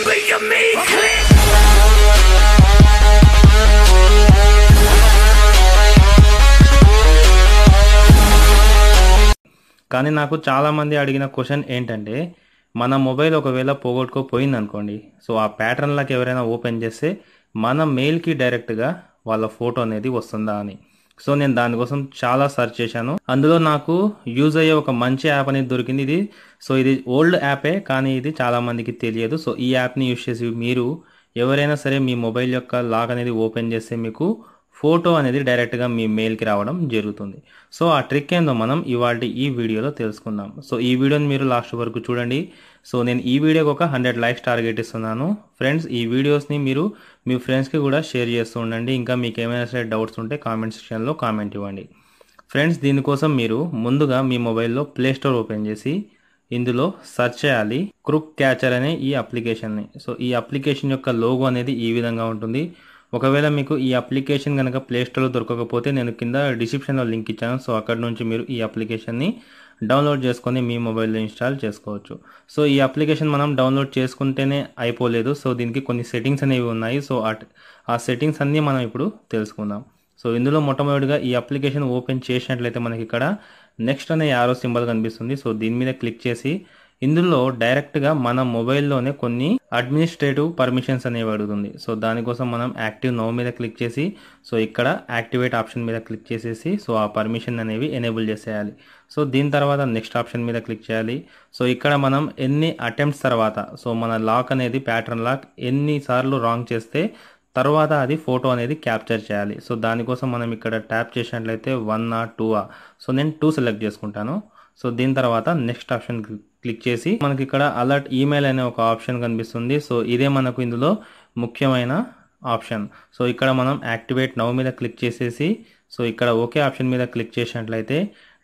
bring you me. Click. కానీ నాకు చాలామంది అడిగిన క్వశ్చన్ ఏంటంటే మన మొబైల్ ఒకవేళ పోగొట్టుకోపోయింది అనుకోండి సో ఆ ప్యాటర్న్లకు ఎవరైనా ఓపెన్ చేస్తే మన మెయిల్కి డైరెక్ట్గా వాళ్ళ ఫోటో అనేది వస్తుందా అని సో నేను దానికోసం చాలా సెర్చ్ చేశాను. అందులో నాకు యూజ్ అయ్యే ఒక మంచి యాప్ అనేది దొరికింది. ఇది సో ఇది ఓల్డ్ యాపే కానీ ఇది చాలా మందికి తెలియదు. సో ఈ యాప్ని యూజ్ చేసి మీరు ఎవరైనా సరే మీ మొబైల్ యొక్క లాక్ అనేది ఓపెన్ చేస్తే మీకు ఫోటో అనేది డైరెక్ట్గా మీ మెయిల్కి రావడం జరుగుతుంది. సో ఆ ట్రిక్ ఏందో మనం ఇవాళ ఈ వీడియోలో తెలుసుకుందాం. సో ఈ వీడియోని మీరు లాస్ట్ వరకు చూడండి. సో నేను ఈ వీడియోకి ఒక హండ్రెడ్ లైక్స్ టార్గెట్ ఇస్తున్నాను. ఫ్రెండ్స్ ఈ వీడియోస్ని మీరు మీ ఫ్రెండ్స్కి కూడా షేర్ చేస్తూ ఉండండి. ఇంకా మీకు ఏమైనా సరే డౌట్స్ ఉంటే కామెంట్ సెక్షన్లో కామెంట్ ఇవ్వండి. ఫ్రెండ్స్ దీనికోసం మీరు ముందుగా మీ మొబైల్లో ప్లే స్టోర్ ఓపెన్ చేసి ఇందులో సెర్చ్ చేయాలి. క్రుక్ క్యాచర్ అనే ఈ అప్లికేషన్ని. సో ఈ అప్లికేషన్ యొక్క లోగో అనేది ఈ విధంగా ఉంటుంది. ఒకవేళ మీకు ఈ అప్లికేషన్ కనుక ప్లేస్టోర్లో దొరకకపోతే నేను కింద డిస్క్రిప్షన్లో లింక్ ఇచ్చాను. సో అక్కడ నుంచి మీరు ఈ అప్లికేషన్ని డౌన్లోడ్ చేసుకొని మీ మొబైల్లో ఇన్స్టాల్ చేసుకోవచ్చు. సో ఈ అప్లికేషన్ మనం డౌన్లోడ్ చేసుకుంటేనే అయిపోలేదు. సో దీనికి కొన్ని సెట్టింగ్స్ అనేవి ఉన్నాయి. సో ఆ సెట్టింగ్స్ అన్నీ మనం ఇప్పుడు తెలుసుకుందాం. సో ఇందులో మొట్టమొదటిగా ఈ అప్లికేషన్ ఓపెన్ చేసినట్లయితే మనకి ఇక్కడ నెక్స్ట్ అనే యారో సింబల్ కనిపిస్తుంది. సో దీని మీద క్లిక్ చేసి ఇందులో డైరెక్ట్గా మన మొబైల్లోనే కొన్ని అడ్మినిస్ట్రేటివ్ పర్మిషన్స్ అనేవి అడుగుతుంది. సో దానికోసం మనం యాక్టివ్ నో మీద క్లిక్ చేసి సో ఇక్కడ యాక్టివేట్ ఆప్షన్ మీద క్లిక్ చేసేసి సో ఆ పర్మిషన్ అనేవి ఎనేబుల్ చేసేయాలి. సో దీని తర్వాత నెక్స్ట్ ఆప్షన్ మీద క్లిక్ చేయాలి. సో ఇక్కడ మనం ఎన్ని అటెంప్ట్స్ తర్వాత సో మన లాక్ అనేది ప్యాటర్న్ లాక్ ఎన్నిసార్లు రాంగ్ చేస్తే తర్వాత అది ఫోటో అనేది క్యాప్చర్ చేయాలి. సో దానికోసం మనం ఇక్కడ ట్యాప్ చేసినట్లయితే వన్ ఆ టూ ఆ. సో నేను టూ సెలెక్ట్ చేసుకుంటాను. సో దీని తర్వాత నెక్స్ట్ ఆప్షన్ క్లిక్ చేసి మనకి ఇక్కడ అలర్ట్ ఈమెయిల్ అనే ఒక ఆప్షన్ కనిపిస్తుంది. సో ఇదే మనకు ఇందులో ముఖ్యమైన ఆప్షన్ సో ఇక్కడ మనం యాక్టివేట్ నవ్ మీద క్లిక్ చేసేసి సో ఇక్కడ ఓకే ఆప్షన్ మీద క్లిక్ చేసినట్లయితే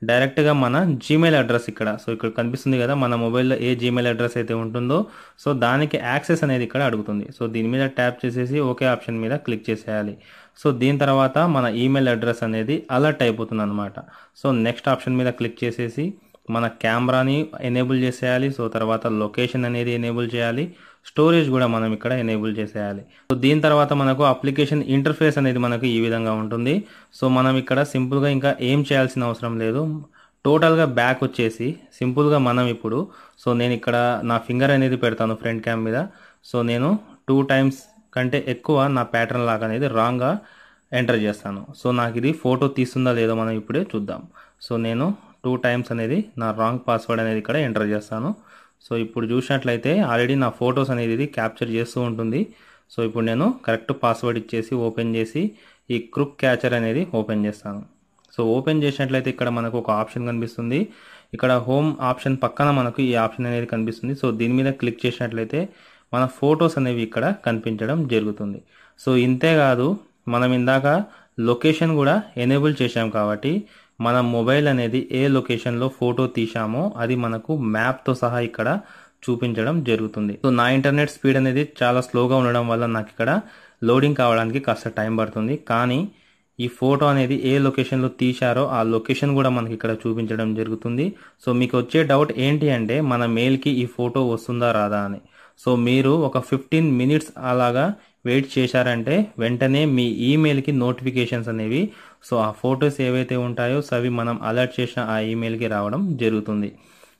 డైరెక్ట్గా మన జీమెయిల్ అడ్రస్ ఇక్కడ. సో ఇక్కడ కనిపిస్తుంది కదా మన మొబైల్లో ఏ జీమెయిల్ అడ్రస్ అయితే ఉంటుందో సో దానికి యాక్సెస్ అనేది ఇక్కడ అడుగుతుంది. సో దీని మీద ట్యాప్ చేసేసి ఓకే ఆప్షన్ మీద క్లిక్ చేసేయాలి. సో దీని తర్వాత మన ఈమెయిల్ అడ్రస్ అనేది అలర్ట్ అయిపోతుంది అనమాట సో నెక్స్ట్ ఆప్షన్ మీద క్లిక్ చేసేసి మన కెమెరాని ఎనేబుల్ చేసేయాలి. సో తర్వాత లొకేషన్ అనేది ఎనేబుల్ చేయాలి. స్టోరేజ్ కూడా మనం ఇక్కడ ఎనేబుల్ చేసేయాలి. సో దీని తర్వాత మనకు అప్లికేషన్ ఇంటర్ఫేస్ అనేది మనకు ఈ విధంగా ఉంటుంది. సో మనం ఇక్కడ సింపుల్గా ఇంకా ఏం చేయాల్సిన అవసరం లేదు. టోటల్గా బ్యాక్ వచ్చేసి సింపుల్గా మనం ఇప్పుడు సో నేను ఇక్కడ నా ఫింగర్ అనేది పెడతాను ఫ్రంట్ క్యామ్ మీద. సో నేను టూ టైమ్స్ కంటే ఎక్కువ నా ప్యాటర్న్ లాగా అనేది రాంగ్గా ఎంటర్ చేస్తాను. సో నాకు ఇది ఫోటో తీస్తుందా లేదో మనం ఇప్పుడే చూద్దాం. సో నేను టూ టైమ్స్ అనేది నా రాంగ్ పాస్వర్డ్ అనేది ఇక్కడ ఎంటర్ చేస్తాను. సో ఇప్పుడు చూసినట్లయితే ఆల్రెడీ నా ఫొటోస్ అనేది ఇది క్యాప్చర్ చేస్తూ ఉంటుంది. సో ఇప్పుడు నేను కరెక్ట్ పాస్వర్డ్ ఇచ్చేసి ఓపెన్ చేసి ఈ క్రుక్ క్యాచర్ అనేది ఓపెన్ చేస్తాను. సో ఓపెన్ చేసినట్లయితే ఇక్కడ మనకు ఒక ఆప్షన్ కనిపిస్తుంది. ఇక్కడ హోమ్ ఆప్షన్ పక్కన మనకు ఈ ఆప్షన్ అనేది కనిపిస్తుంది. సో దీని మీద క్లిక్ చేసినట్లయితే మన ఫొటోస్ అనేవి ఇక్కడ కనిపించడం జరుగుతుంది. సో ఇంతే కాదు మనం ఇందాక లొకేషన్ కూడా ఎనేబుల్ చేశాం కాబట్టి మన మొబైల్ అనేది ఏ లొకేషన్లో ఫోటో తీసామో అది మనకు మ్యాప్తో సహా ఇక్కడ చూపించడం జరుగుతుంది. సో నా ఇంటర్నెట్ స్పీడ్ అనేది చాలా స్లోగా ఉండడం వల్ల నాకు ఇక్కడ లోడింగ్ కావడానికి కాస్త టైం పడుతుంది. కానీ ఈ ఫోటో అనేది ఏ లొకేషన్లో తీశారో ఆ లొకేషన్ కూడా మనకి ఇక్కడ చూపించడం జరుగుతుంది. సో మీకు వచ్చే డౌట్ ఏంటి అంటే మన మెయిల్కి ఈ ఫోటో వస్తుందా రాదా అని. సో మీరు ఒక ఫిఫ్టీన్ మినిట్స్ అలాగా వెయిట్ చేశారంటే వెంటనే మీ ఈమెయిల్కి నోటిఫికేషన్స్ అనేవి సో ఆ ఫొటోస్ ఏవైతే ఉంటాయో సో అవి మనం అలర్ట్ చేసిన ఆ ఈమెయిల్కి రావడం జరుగుతుంది.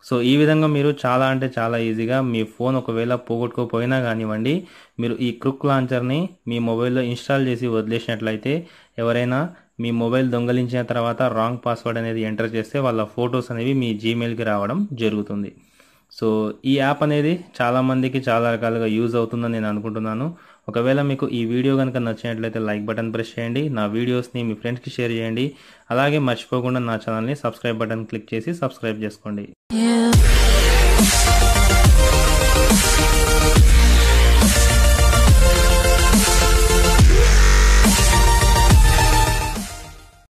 సో ఈ విధంగా మీరు చాలా అంటే చాలా ఈజీగా మీ ఫోన్ ఒకవేళ పోగొట్టుకోపోయినా కానివ్వండి మీరు ఈ క్రుక్ లాంచర్ని మీ మొబైల్లో ఇన్స్టాల్ చేసి వదిలేసినట్లయితే ఎవరైనా మీ మొబైల్ దొంగలించిన తర్వాత రాంగ్ పాస్వర్డ్ అనేది ఎంటర్ చేస్తే వాళ్ళ ఫొటోస్ అనేవి మీ జీమెయిల్కి రావడం జరుగుతుంది. సో ఈ యాప్ అనేది చాలామందికి చాలా రకాలుగా యూజ్ అవుతుందని నేను అనుకుంటున్నాను. ఒకవేళ మీకు ఈ వీడియో కనుక నచ్చినట్లయితే లైక్ బటన్ ప్రెస్ చేయండి నా వీడియోస్ని మీ ఫ్రెండ్స్కి షేర్ చేయండి. అలాగే మర్చిపోకుండా నా ఛానల్ని సబ్స్క్రైబ్ బటన్ క్లిక్ చేసి సబ్స్క్రైబ్ చేసుకోండి.